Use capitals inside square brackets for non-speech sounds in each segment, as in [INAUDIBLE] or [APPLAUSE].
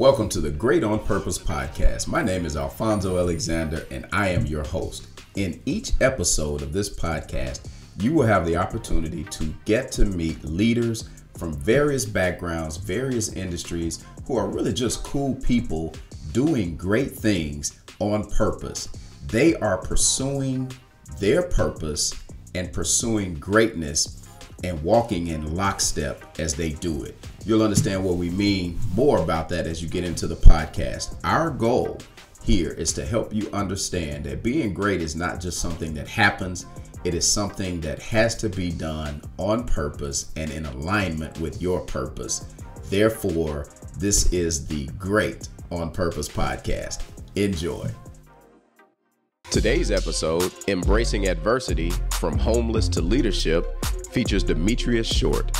Welcome to the Great on Purpose podcast. My name is Alfonzo Alexander, and I am your host. In each episode of this podcast, you will have the opportunity to get to meet leaders from various backgrounds, various industries who are really just cool people doing great things on purpose. They are pursuing their purpose and pursuing greatness and walking in lockstep as they do it. You'll understand what we mean more about that as you get into the podcast. Our goal here is to help you understand that being great is not just something that happens, it is something that has to be done on purpose and in alignment with your purpose. Therefore, this is the Great on Purpose podcast. Enjoy. Today's episode, Embracing Adversity From Homeless to Leadership, features Demetrius Short.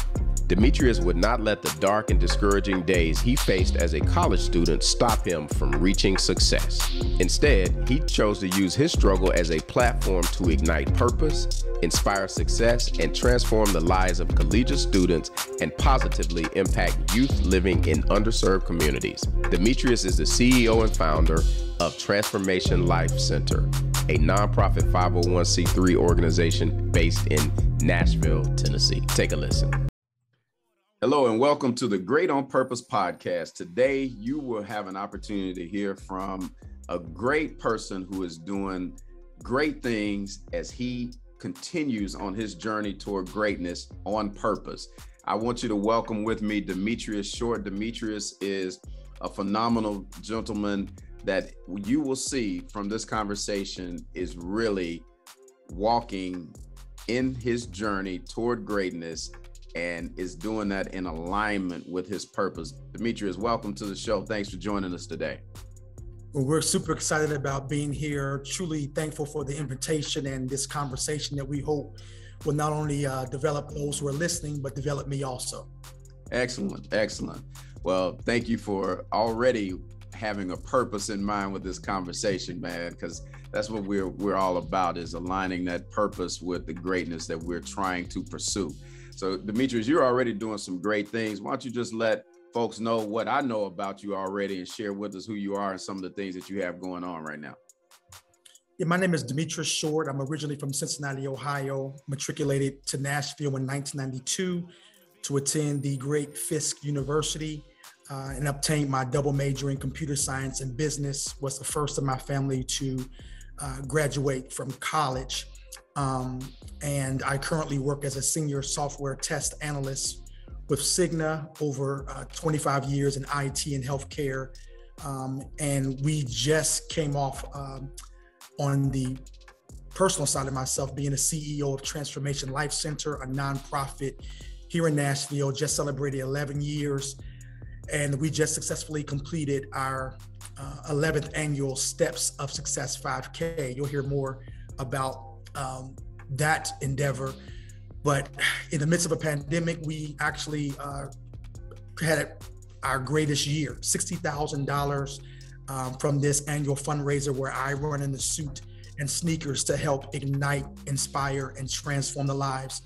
Demetrius would not let the dark and discouraging days he faced as a college student stop him from reaching success. Instead, he chose to use his struggle as a platform to ignite purpose, inspire success, and transform the lives of collegiate students and positively impact youth living in underserved communities. Demetrius is the CEO and founder of Transformation Life Center, a nonprofit 501c3 organization based in Nashville, Tennessee. Take a listen. Hello, and welcome to the Great on Purpose podcast. Today, you will have an opportunity to hear from a great person who is doing great things as he continues on his journey toward greatness on purpose. I want you to welcome with me Demetrius Short. Demetrius is a phenomenal gentleman that you will see from this conversation is really walking in his journey toward greatness and is doing that in alignment with his purpose. Demetrius, welcome to the show. Thanks for joining us today. Well, we're super excited about being here. Truly thankful for the invitation and this conversation that we hope will not only uh, develop those who are listening, but develop me also. Excellent, excellent. Well, thank you for already having a purpose in mind with this conversation, man, because that's what we're we're all about is aligning that purpose with the greatness that we're trying to pursue. So, Demetrius, you're already doing some great things. Why don't you just let folks know what I know about you already and share with us who you are and some of the things that you have going on right now? Yeah, my name is Demetrius Short. I'm originally from Cincinnati, Ohio, matriculated to Nashville in 1992 to attend the great Fisk University uh, and obtained my double major in computer science and business. Was the first of my family to uh, graduate from college. Um, and I currently work as a senior software test analyst with Cigna over uh, 25 years in IT and healthcare. Um, and we just came off um, on the personal side of myself being a CEO of Transformation Life Center, a nonprofit here in Nashville, just celebrated 11 years. And we just successfully completed our uh, 11th annual Steps of Success 5K. You'll hear more about um, that endeavor. But in the midst of a pandemic, we actually uh, had our greatest year $60,000 um, from this annual fundraiser where I run in the suit and sneakers to help ignite, inspire, and transform the lives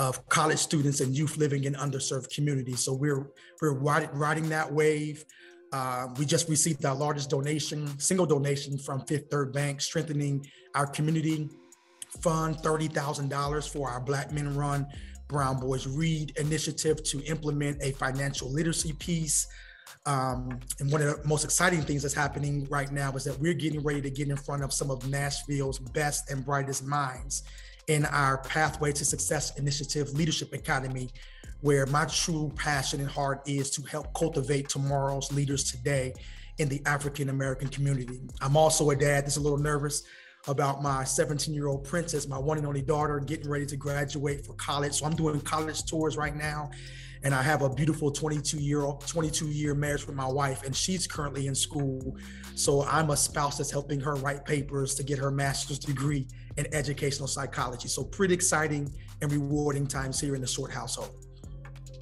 of college students and youth living in underserved communities. So we're we're riding that wave. Uh, we just received our largest donation, single donation from Fifth Third Bank, strengthening our community fund $30,000 for our Black Men Run Brown Boys Read initiative to implement a financial literacy piece. Um, and one of the most exciting things that's happening right now is that we're getting ready to get in front of some of Nashville's best and brightest minds in our Pathway to Success Initiative Leadership Academy, where my true passion and heart is to help cultivate tomorrow's leaders today in the African American community. I'm also a dad that's a little nervous about my 17 year old princess, my one and only daughter, getting ready to graduate for college. So I'm doing college tours right now. And I have a beautiful 22 year old, 22 year marriage with my wife, and she's currently in school. So I'm a spouse that's helping her write papers to get her master's degree in educational psychology. So pretty exciting and rewarding times here in the short household.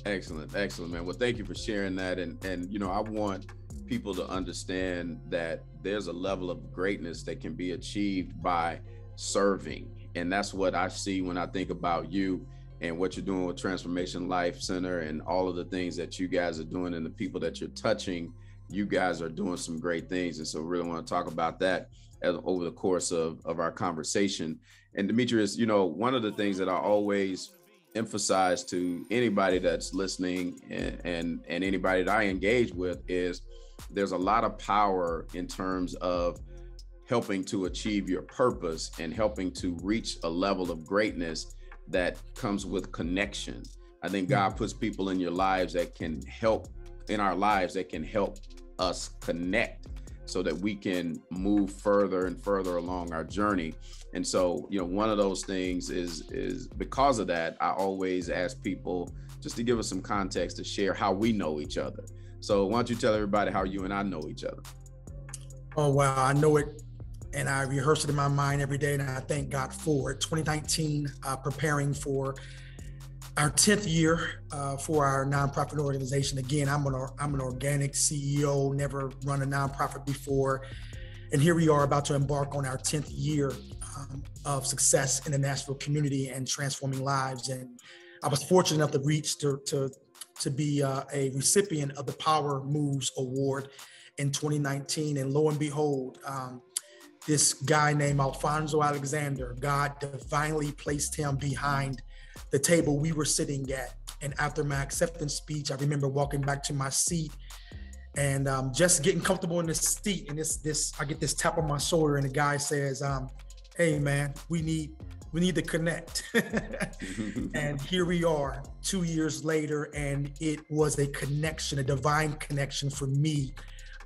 Excellent, excellent, man. Well, thank you for sharing that. And and you know, I want people to understand that there's a level of greatness that can be achieved by serving. And that's what I see when I think about you and what you're doing with Transformation Life Center and all of the things that you guys are doing and the people that you're touching you guys are doing some great things. And so really want to talk about that as, over the course of, of our conversation. And Demetrius, you know, one of the things that I always emphasize to anybody that's listening and, and, and anybody that I engage with is there's a lot of power in terms of helping to achieve your purpose and helping to reach a level of greatness that comes with connection. I think hmm. God puts people in your lives that can help in our lives that can help us connect so that we can move further and further along our journey. And so, you know, one of those things is is because of that, I always ask people just to give us some context to share how we know each other. So, why don't you tell everybody how you and I know each other? Oh wow, I know it and I rehearse it in my mind every day, and I thank God for it. 2019, uh, preparing for our 10th year uh, for our nonprofit organization. Again, I'm an I'm an organic CEO, never run a nonprofit before, and here we are about to embark on our 10th year um, of success in the Nashville community and transforming lives. And I was fortunate enough to reach to to to be uh, a recipient of the Power Moves Award in 2019, and lo and behold. Um, this guy named Alfonzo Alexander, God divinely placed him behind the table we were sitting at. And after my acceptance speech, I remember walking back to my seat and um, just getting comfortable in the seat. And this, this, I get this tap on my shoulder, and the guy says, um, "Hey, man, we need, we need to connect." [LAUGHS] and here we are, two years later, and it was a connection, a divine connection for me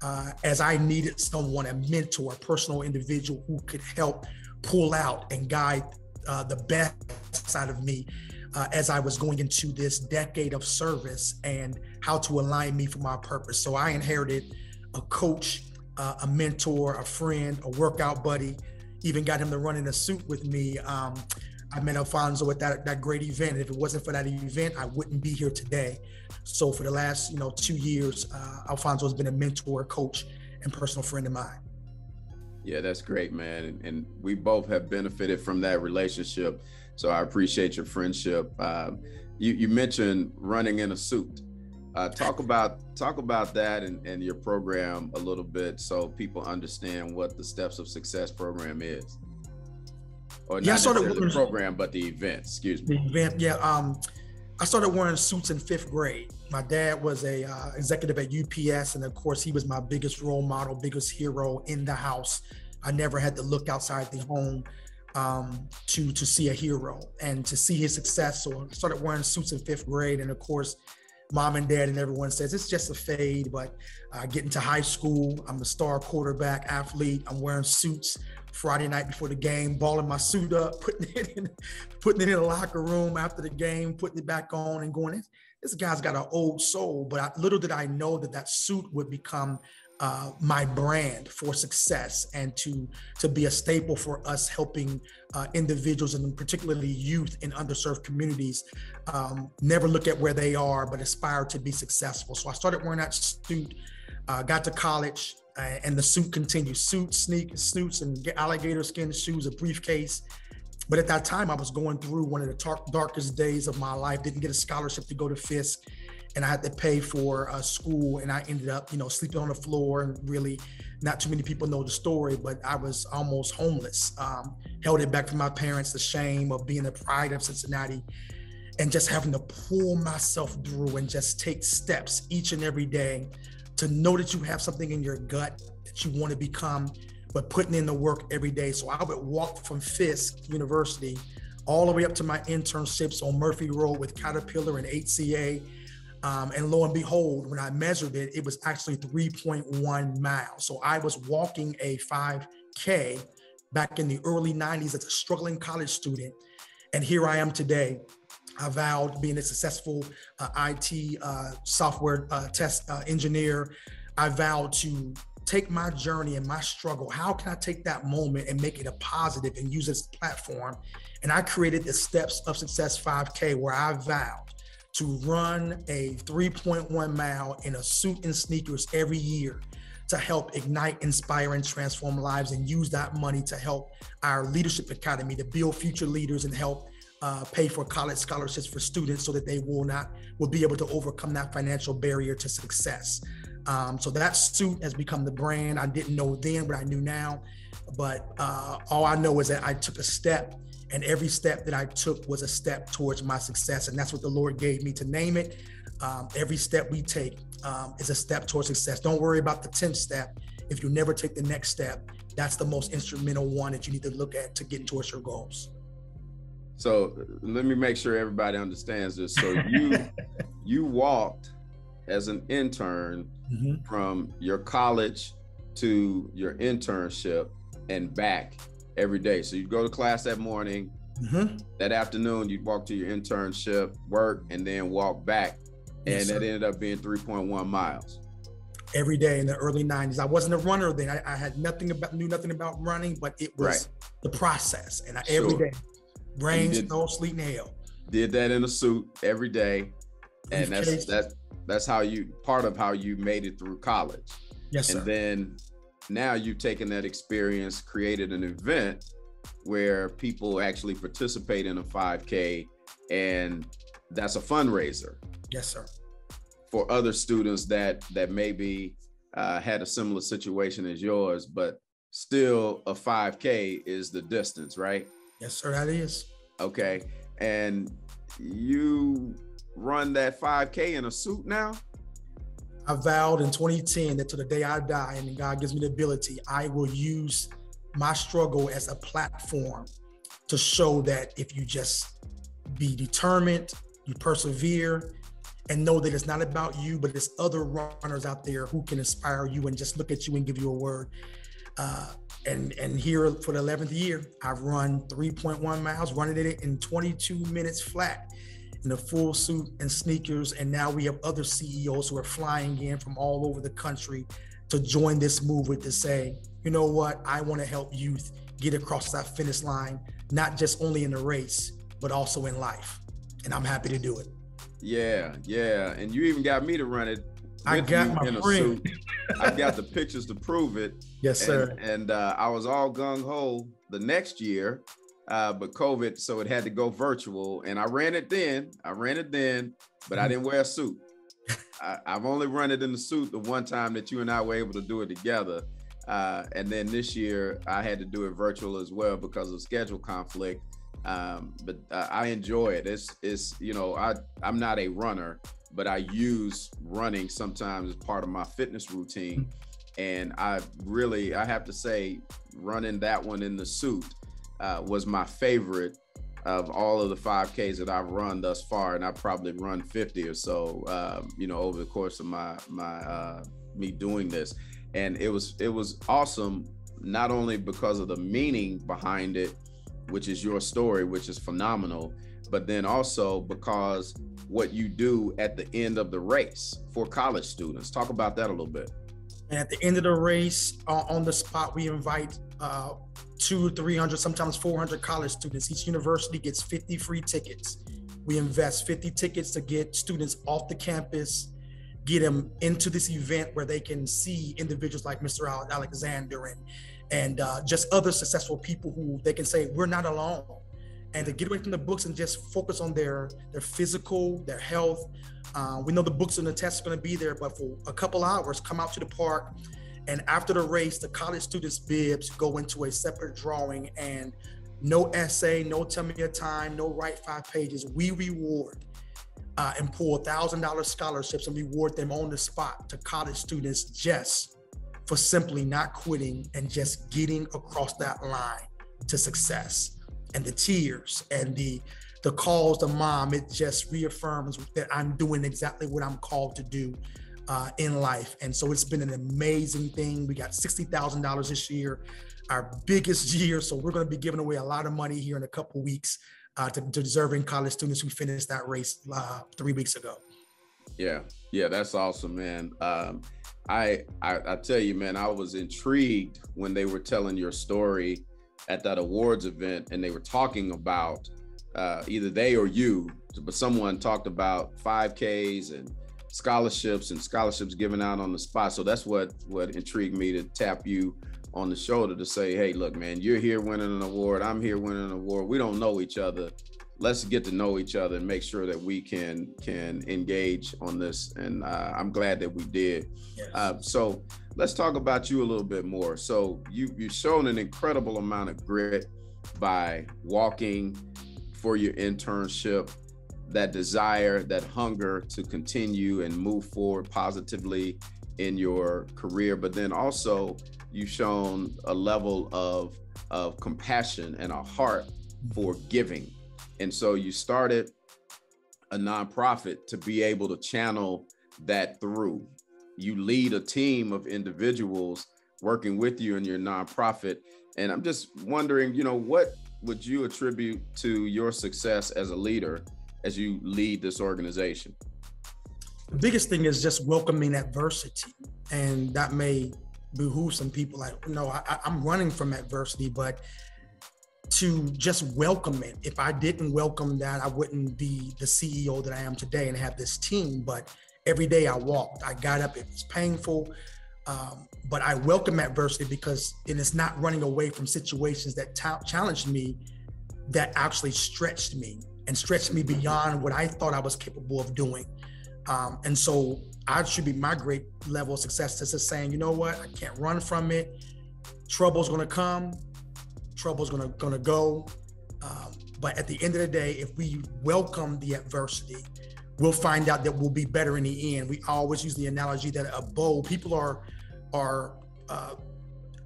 uh, as I needed someone, a mentor, a personal individual who could help pull out and guide uh, the best side of me uh, as I was going into this decade of service and how to align me for my purpose. So I inherited a coach, uh, a mentor, a friend, a workout buddy, even got him to run in a suit with me. Um, I met Alfonzo at that, that great event. If it wasn't for that event, I wouldn't be here today. So for the last, you know, two years, uh, Alfonzo has been a mentor, coach, and personal friend of mine. Yeah, that's great, man. And, we both have benefited from that relationship. So I appreciate your friendship. Uh, you, you mentioned running in a suit. Uh, talk about talk about that and, and your program a little bit so people understand what the Steps of Success program is. Or not yeah, necessarily the program, but the event. Excuse me. The event, yeah. Um, I started wearing suits in fifth grade. My dad was a uh, executive at UPS, and of course, he was my biggest role model, biggest hero in the house. I never had to look outside the home um, to to see a hero and to see his success. So I started wearing suits in fifth grade, and of course, mom and dad and everyone says it's just a fade. But uh, getting to high school, I'm a star quarterback athlete. I'm wearing suits Friday night before the game, balling my suit up, [LAUGHS] putting it in, putting it in the locker room after the game, putting it back on, and going. This guy's got an old soul, but I, little did I know that that suit would become uh, my brand for success and to to be a staple for us helping uh, individuals and particularly youth in underserved communities um, never look at where they are but aspire to be successful so i started wearing that suit uh, got to college uh, and the suit continues. Suits, sneak, suits, and alligator skin shoes, a briefcase. But at that time, I was going through one of the tar- darkest days of my life. Didn't get a scholarship to go to Fisk, and I had to pay for uh, school. And I ended up, you know, sleeping on the floor. And really, not too many people know the story, but I was almost homeless. Um, held it back from my parents. The shame of being the pride of Cincinnati, and just having to pull myself through and just take steps each and every day to know that you have something in your gut that you want to become, but putting in the work every day. So I would walk from Fisk University all the way up to my internships on Murphy Road with Caterpillar and HCA. Um, and lo and behold, when I measured it, it was actually 3.1 miles. So I was walking a 5K back in the early 90s as a struggling college student. And here I am today I vowed being a successful uh, IT uh, software uh, test uh, engineer. I vowed to take my journey and my struggle. How can I take that moment and make it a positive and use this platform? And I created the Steps of Success 5K where I vowed to run a 3.1 mile in a suit and sneakers every year to help ignite, inspire, and transform lives and use that money to help our leadership academy to build future leaders and help uh, pay for college scholarships for students so that they will not will be able to overcome that financial barrier to success. Um, so that suit has become the brand. I didn't know then but I knew now, but uh, all I know is that I took a step, and every step that I took was a step towards my success, and that's what the Lord gave me to name it. Um, every step we take um, is a step towards success. Don't worry about the 10th step. If you never take the next step, that's the most instrumental one that you need to look at to get towards your goals. So let me make sure everybody understands this. So you [LAUGHS] you walked as an intern mm-hmm. from your college to your internship and back every day. So you'd go to class that morning. Mm-hmm. That afternoon, you'd walk to your internship, work, and then walk back. And yes, that ended up being 3.1 miles. Every day in the early 90s. I wasn't a runner then. I, I had nothing about knew nothing about running, but it was right. the process. And I, sure. every day, rain, snow, sleet, and hail. Did that in a suit every day. And that's that that's how you part of how you made it through college. Yes, sir. And then now you've taken that experience, created an event where people actually participate in a 5K, and that's a fundraiser. Yes, sir. For other students that that maybe uh, had a similar situation as yours, but still a 5K is the distance, right? Yes, sir. That is. Okay, and you run that 5K in a suit now? I vowed in 2010 that to the day I die and God gives me the ability, I will use my struggle as a platform to show that if you just be determined, you persevere, and know that it's not about you, but it's other runners out there who can inspire you and just look at you and give you a word. Uh, and and here for the 11th year, I've run 3.1 miles, running it in 22 minutes flat in a full suit and sneakers. And now we have other CEOs who are flying in from all over the country to join this movement to say, you know what, I want to help youth get across that finish line, not just only in the race, but also in life. And I'm happy to do it. Yeah, yeah. And you even got me to run it. I got my friend. I got the pictures to prove it. [LAUGHS] Yes, sir. And, and uh, I was all gung ho the next year uh, but COVID, so it had to go virtual. And I ran it then. I ran it then, but I mm-hmm. didn't wear a suit. I, have only run it in the suit the one time that you and I were able to do it together. Uh, and then this year I had to do it virtual as well because of schedule conflict. Um, but uh, I enjoy it. It's it's you know I I'm not a runner, but I use running sometimes as part of my fitness routine. And I really I have to say running that one in the suit uh, was my favorite of all of the 5Ks that I've run thus far, and I probably run 50 or so, um, you know, over the course of my my uh, me doing this, and it was it was awesome not only because of the meaning behind it, which is your story, which is phenomenal, but then also because what you do at the end of the race for college students. Talk about that a little bit. And at the end of the race, uh, on the spot, we invite uh, two, 300, sometimes 400 college students. Each university gets 50 free tickets. We invest 50 tickets to get students off the campus, get them into this event where they can see individuals like Mr. Alexander and and uh, just other successful people who they can say we're not alone, and to get away from the books and just focus on their their physical, their health. Uh, we know the books and the tests are going to be there, but for a couple hours, come out to the park and after the race, the college students' bibs go into a separate drawing and no essay, no tell me your time, no write five pages. We reward uh, and pull thousand dollar scholarships and reward them on the spot to college students just for simply not quitting and just getting across that line to success. And the tears and the the calls to mom, it just reaffirms that I'm doing exactly what I'm called to do uh, in life. And so it's been an amazing thing. We got $60,000 this year, our biggest [LAUGHS] year. So we're going to be giving away a lot of money here in a couple weeks uh, to, to, deserving college students who finished that race uh, three weeks ago. Yeah, yeah, that's awesome, man. Um, I, I I tell you, man, I was intrigued when they were telling your story at that awards event, and they were talking about uh, either they or you, but someone talked about 5Ks and scholarships and scholarships given out on the spot. So that's what what intrigued me to tap you on the shoulder to say, hey, look, man, you're here winning an award. I'm here winning an award. We don't know each other. let's get to know each other and make sure that we can can engage on this. And uh, I'm glad that we did. Yes. Uh, so let's talk about you a little bit more. So you you've shown an incredible amount of grit by walking for your internship that desire, that hunger to continue and move forward positively in your career, but then also you've shown a level of of compassion and a heart for giving. And so you started a nonprofit to be able to channel that through. You lead a team of individuals working with you in your nonprofit. And I'm just wondering, you know, what would you attribute to your success as a leader as you lead this organization? The biggest thing is just welcoming adversity. And that may behoove some people like, no, I, I'm running from adversity, but to just welcome it. If I didn't welcome that, I wouldn't be the CEO that I am today and have this team. But every day I walked, I got up, it was painful. Um, but I welcome adversity because it is not running away from situations that t- challenged me, that actually stretched me and stretched me beyond what I thought I was capable of doing. Um, and so I attribute my great level of success to just saying, you know what, I can't run from it. Trouble's gonna come, trouble's gonna gonna go. Um, but at the end of the day, if we welcome the adversity, we'll find out that we'll be better in the end. We always use the analogy that a bow, people are are uh,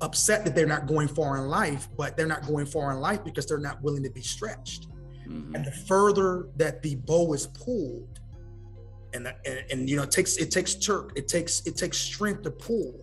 upset that they're not going far in life, but they're not going far in life because they're not willing to be stretched. Mm-hmm. And the further that the bow is pulled, and, and, and you know, it takes it takes jerk, it takes it takes strength to pull.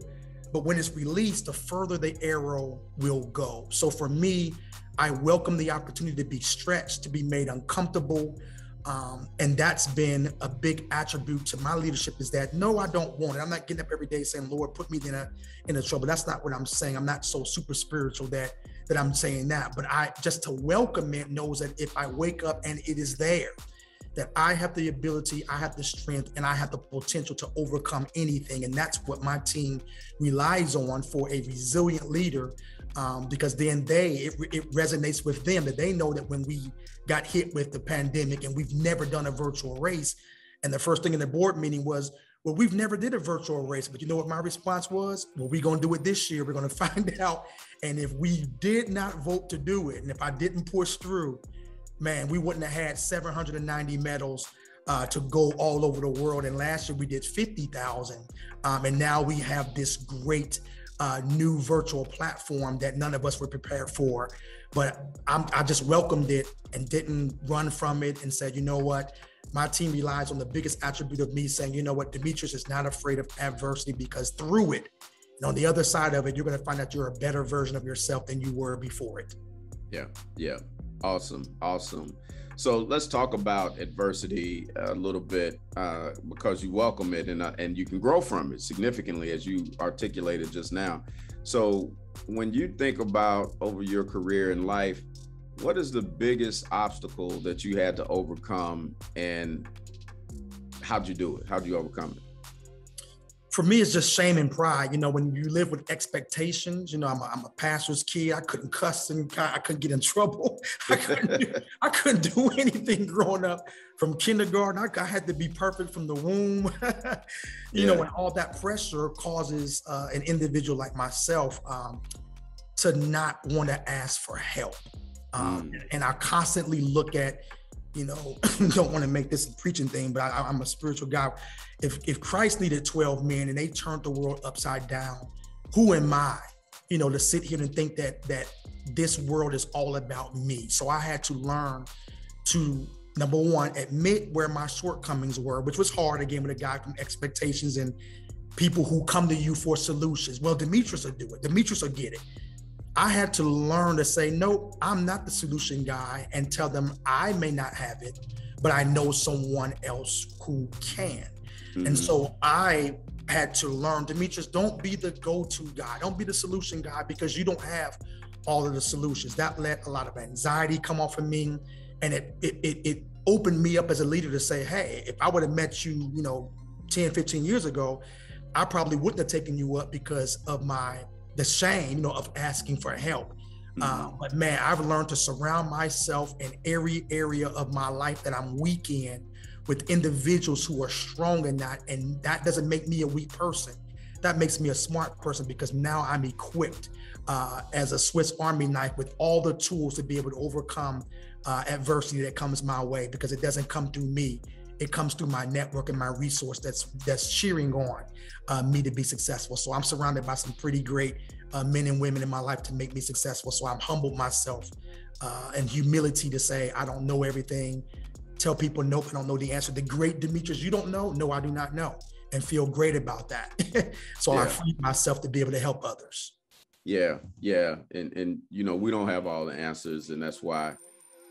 But when it's released, the further the arrow will go. So for me, I welcome the opportunity to be stretched, to be made uncomfortable, um, and that's been a big attribute to my leadership is that no, I don't want it. I'm not getting up every day saying, Lord, put me in a in a trouble. That's not what I'm saying. I'm not so super spiritual that that I'm saying that. But I just to welcome it knows that if I wake up and it is there, that I have the ability, I have the strength, and I have the potential to overcome anything. And that's what my team relies on for a resilient leader um, because then they it, it, resonates with them that they know that when we got hit with the pandemic and we've never done a virtual race and the first thing in the board meeting was well we've never did a virtual race but you know what my response was well we're to do it this year we're to [LAUGHS] find out and if we did not vote to do it and if i didn't push through man we wouldn't have had 790 medals uh, to go all over the world and last year we did 50000 um, and now we have this great uh, new virtual platform that none of us were prepared for. But I'm, I just welcomed it and didn't run from it and said, you know what? My team relies on the biggest attribute of me saying, you know what, Demetrius is not afraid of adversity because through it, and on the other side of it, you're going to find out you're a better version of yourself than you were before it. Yeah, yeah. Awesome, awesome. So let's talk about adversity a little bit uh, because you welcome it and uh, and you can grow from it significantly as you articulated just now. So when you think about over your career in life, what is the biggest obstacle that you had to overcome and how'd you do it? How'd you overcome it? For me, it's just shame and pride. You know, when you live with expectations, you know, I'm a, I'm a pastor's kid. I couldn't cuss and I couldn't get in trouble. [LAUGHS] I couldn't, do, I couldn't do [LAUGHS] anything growing up from kindergarten. I, I had to be perfect from the womb. [LAUGHS] you yeah. know, and all that pressure causes uh, an individual like myself um, to not want to ask for help. Um, mm. And I constantly look at you know, [LAUGHS] don't want to make this a preaching thing, but I, am a spiritual guy. If if Christ needed 12 men and they turned the world upside down, who am I, you know, to sit here and think that that this world is all about me? So I had to learn to number one, admit where my shortcomings were, which was hard again with a guy from expectations and people who come to you for solutions. Well, Demetrius will do it. Demetrius will get it. I had to learn to say, no, I'm not the solution guy and tell them I may not have it, but I know someone else who can. Mm-hmm. And so I had to learn, Demetrius, don't be the go to guy. Don't be the solution guy because you don't have all of the solutions. That let a lot of anxiety come off of me. And it, it, it, it opened me up as a leader to say, hey, if I would have met you, you know, 10, 15 years ago, I probably wouldn't have taken you up because of my the shame, you know, of asking for help. Uh, mm-hmm. But man, I've learned to surround myself in every area of my life that I'm weak in with individuals who are strong in that. And that doesn't make me a weak person. That makes me a smart person because now I'm equipped uh, as a Swiss Army knife with all the tools to be able to overcome uh, adversity that comes my way because it doesn't come through me. It comes through my network and my resource that's that's cheering on uh, me to be successful. So I'm surrounded by some pretty great uh, men and women in my life to make me successful. So I'm humbled myself uh, and humility to say I don't know everything. Tell people nope, I don't know the answer. The great Demetrius, you don't know? No, I do not know, and feel great about that. [LAUGHS] so yeah. I free myself to be able to help others. Yeah, yeah, and and you know we don't have all the answers, and that's why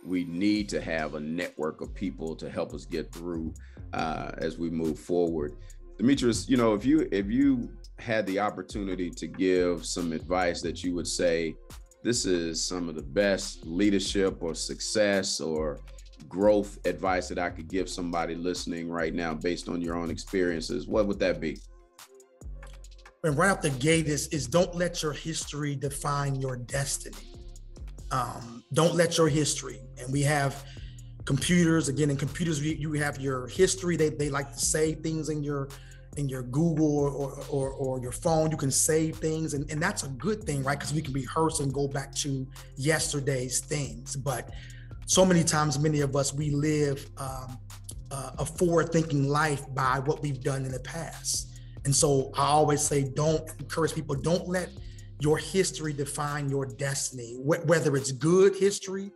we need to have a network of people to help us get through uh, as we move forward. Demetrius, you know, if you if you had the opportunity to give some advice that you would say, this is some of the best leadership or success or growth advice that I could give somebody listening right now based on your own experiences, what would that be? And right out the gate is, is don't let your history define your destiny. Um, don't let your history, and we have computers. Again in computers you have your history. They, they like to save things in your in your google or or, or your phone. You can save things and, and that's a good thing right? Because we can rehearse and go back to yesterday's things. But so many times many of us we live um, uh, a forward thinking life by what we've done in the past. And so i always say don't encourage people. Don't let your history define your destiny, whether it's good history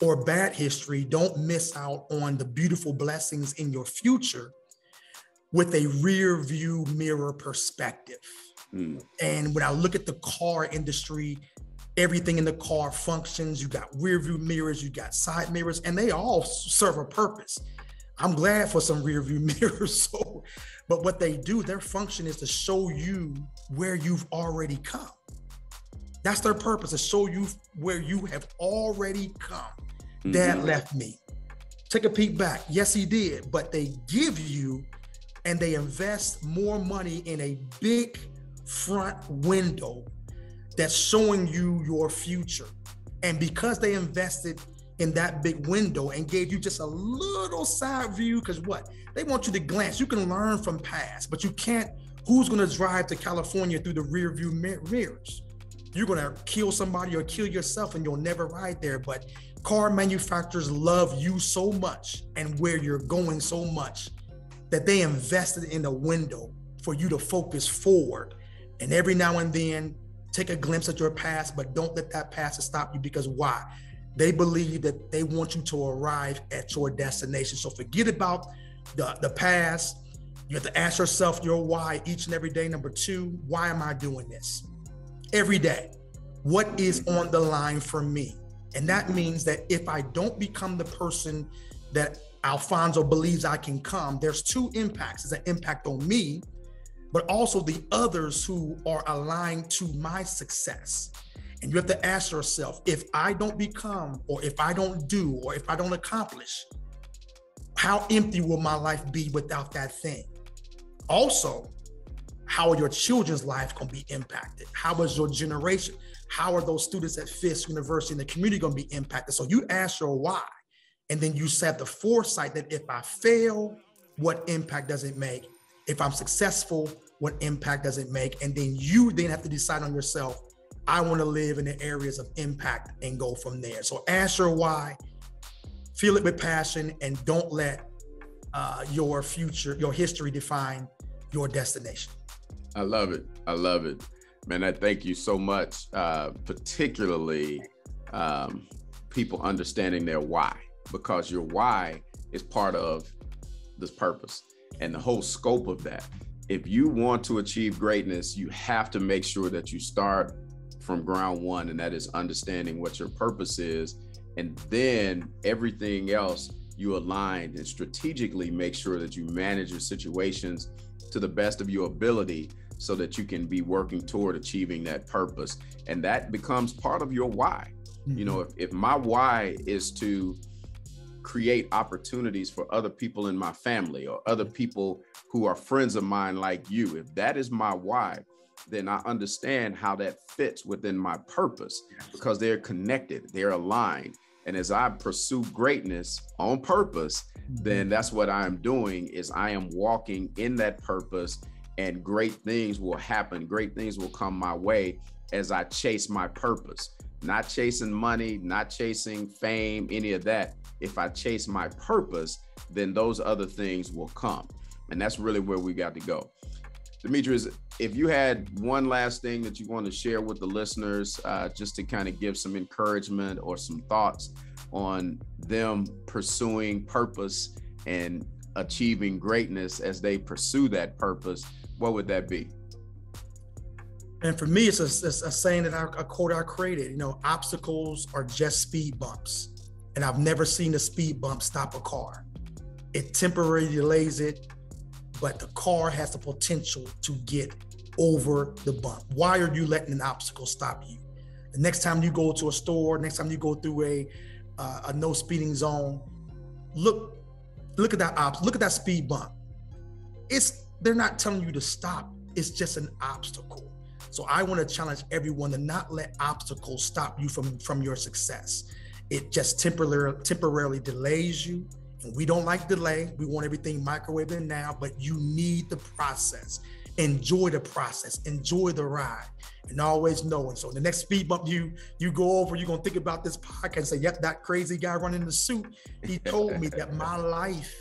or bad history. Don't miss out on the beautiful blessings in your future with a rear view mirror perspective. Mm. And when I look at the car industry, everything in the car functions. You got rear view mirrors, you got side mirrors, and they all serve a purpose. I'm glad for some [LAUGHS] rear view mirrors. So, but what they do, their function is to show you where you've already come. That's their purpose to show you where you have already come. Mm-hmm. Dad left me. Take a peek back. Yes, he did, but they give you and they invest more money in a big front window that's showing you your future. And because they invested in that big window and gave you just a little side view, because what? They want you to glance. You can learn from past, but you can't. Who's going to drive to California through the rear view mirrors? You're gonna kill somebody or kill yourself and you'll never ride there. But car manufacturers love you so much and where you're going so much that they invested in a window for you to focus forward. And every now and then take a glimpse at your past, but don't let that past stop you because why? They believe that they want you to arrive at your destination. So forget about the, the past. You have to ask yourself your why each and every day. Number two, why am I doing this? Every day. What is on the line for me? And that means that if I don't become the person that Alfonzo believes I can come, there's two impacts. There's an impact on me, but also the others who are aligned to my success. And you have to ask yourself if I don't become, or if I don't do, or if I don't accomplish, how empty will my life be without that thing? Also, how are your children's lives going to be impacted? How is your generation? How are those students at Fisk University and the community going to be impacted? So you ask your why, and then you set the foresight that if I fail, what impact does it make? If I'm successful, what impact does it make? And then you then have to decide on yourself, I want to live in the areas of impact and go from there. So ask your why, feel it with passion, and don't let uh, your future, your history define your destination. I love it. I love it. Man, I thank you so much, uh, particularly um, people understanding their why, because your why is part of this purpose and the whole scope of that. If you want to achieve greatness, you have to make sure that you start from ground one, and that is understanding what your purpose is. And then everything else you align and strategically make sure that you manage your situations to the best of your ability so that you can be working toward achieving that purpose. And that becomes part of your why. Mm-hmm. You know, if, if my why is to create opportunities for other people in my family or other people who are friends of mine like you, if that is my why, then I understand how that fits within my purpose because they're connected, they're aligned. And as I pursue greatness on purpose, then that's what I am doing is I am walking in that purpose and great things will happen. Great things will come my way as I chase my purpose. Not chasing money, not chasing fame, any of that. If I chase my purpose, then those other things will come. And that's really where we got to go. Demetrius, if you had one last thing that you want to share with the listeners, uh, just to kind of give some encouragement or some thoughts on them pursuing purpose and achieving greatness as they pursue that purpose, what would that be? And for me, it's a, it's a saying that I, a quote I created. You know, obstacles are just speed bumps, and I've never seen a speed bump stop a car. It temporarily delays it, but the car has the potential to get over the bump. Why are you letting an obstacle stop you? The next time you go to a store, next time you go through a uh, a no speeding zone, look look at that op- look at that speed bump. It's they're not telling you to stop. It's just an obstacle. So I want to challenge everyone to not let obstacles stop you from from your success. It just temporarily temporarily delays you and we don't like delay. We want everything microwave in now, but you need the process. Enjoy the process, enjoy the ride, and always knowing. So the next speed bump you you go over, you're gonna think about this podcast and say, Yep, that crazy guy running the suit. He told me that my [LAUGHS] life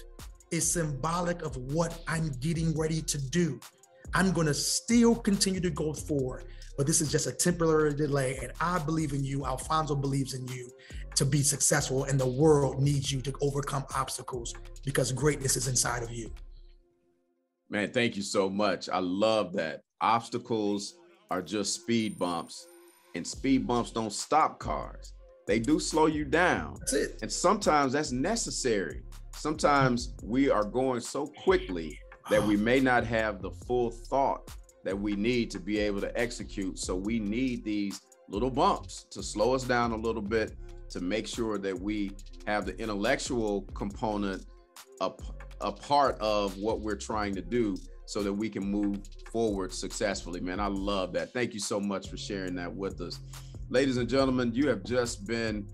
is symbolic of what I'm getting ready to do. I'm gonna still continue to go forward, but this is just a temporary delay. And I believe in you. Alfonzo believes in you to be successful, and the world needs you to overcome obstacles because greatness is inside of you. Man, thank you so much. I love that. Obstacles are just speed bumps, and speed bumps don't stop cars. They do slow you down. That's it. And sometimes that's necessary. Sometimes we are going so quickly that we may not have the full thought that we need to be able to execute. So we need these little bumps to slow us down a little bit to make sure that we have the intellectual component a, a part of what we're trying to do so that we can move forward successfully. Man, I love that. Thank you so much for sharing that with us. Ladies and gentlemen, you have just been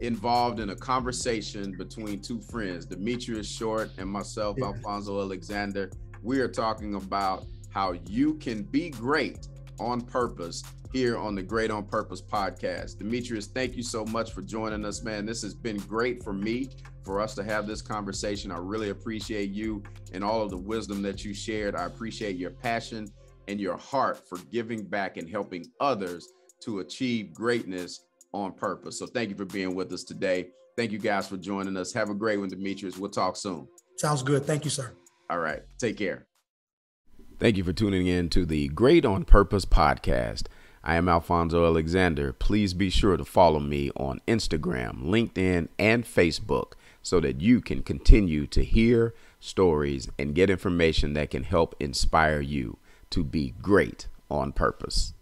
involved in a conversation between two friends, Demetrius Short and myself, yeah. Alfonzo Alexander. We are talking about how you can be great on purpose here on the Great on Purpose podcast. Demetrius, thank you so much for joining us, man. This has been great for me for us to have this conversation. I really appreciate you and all of the wisdom that you shared. I appreciate your passion and your heart for giving back and helping others to achieve greatness on purpose. So thank you for being with us today. Thank you guys for joining us. Have a great one, Demetrius. We'll talk soon. Sounds good. Thank you, sir. All right. Take care. Thank you for tuning in to the Great on Purpose podcast. I am Alfonzo Alexander. Please be sure to follow me on Instagram, LinkedIn, and Facebook so that you can continue to hear stories and get information that can help inspire you to be great on purpose.